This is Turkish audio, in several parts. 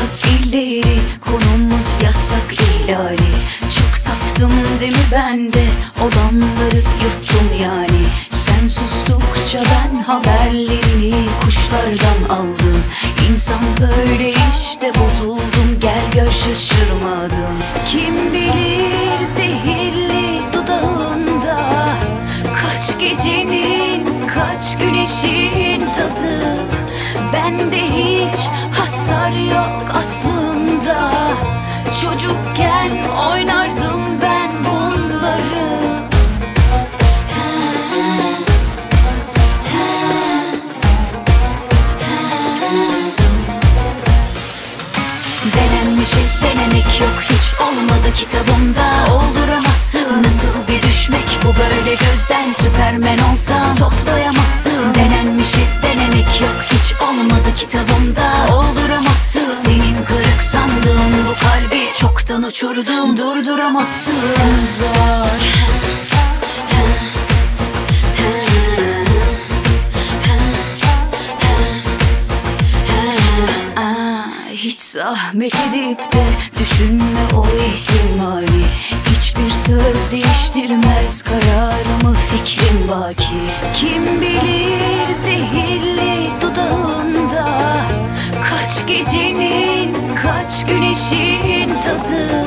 çıkmaz illeri Konumuz yasak ihlali. Çok saftım değil mi ben de Olanları yuttum yani. Sen sustukça ben haberlerini kuşlardan aldım. İnsan böyle işte bozuldum. Gel gör şaşırmadım. Kim bilir zehirli dudağında Kaç gecenin kaç güneşin tadı. Bende hiç hasar yok aslında. Çocukken oynardım ben bunları. Denenmişi denemek yok hiç olmadı kitabımda. Olduramazsın nasıl bir düşmek? Bu böyle gözden Süpermen olsan toplayamazsın. Denenmişi denemek yok hiç olmadı kitabımda. Olduramazsın sandığın bu kalbi çoktan uçurdum. Durduramazsın. Zor. Hiç zahmet edip de düşünme o ihtimali. Hiçbir söz değiştirmez kararımı fikrim baki? Kim bilir zehirli dudağında Kaç gecenin güneşin tadı.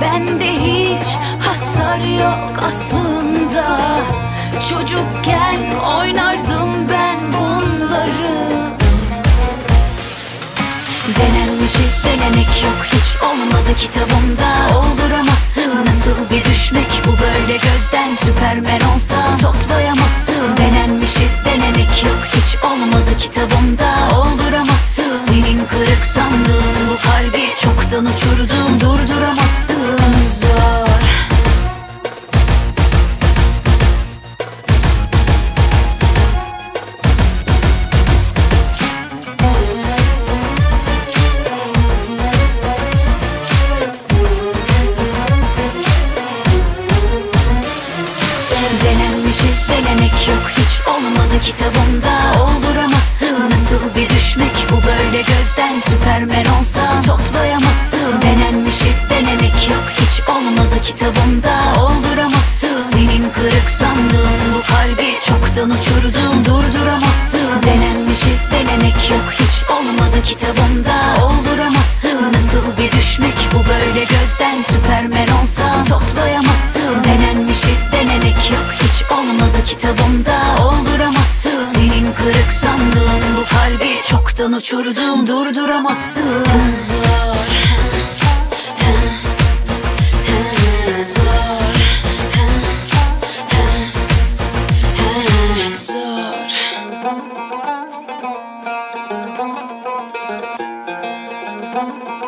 Bende hiç hasar yok aslında. Çocukken oynardım ben bunları. Denenmişi denemek yok. Hiç olmadı kitabımda. Olduramazsın nasıl bir düşmek? Bu böyle gözden Süpermen olsan kırık sandığın bu kalbi çoktan uçurdum. Durduramazsın Zor Denenmişi denemek yok. Hiç olmadı kitabımda. Olduramazsın kitabımda Olduramazsın. Senin kırık sandığın bu kalbi çoktan uçurdum Durduramazsın. Denenmişi denemek yok. Hiç olmadı kitabımda. Olduramazsın. Nasıl bir düşmek bu böyle gözden Süpermen olsan toplayamazsın. Denenmişi denemek yok. Hiç olmadı kitabımda. Olduramazsın. Senin kırık sandığın bu kalbi çoktan uçurdum Durduramazsın. Zor Música